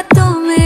बातों में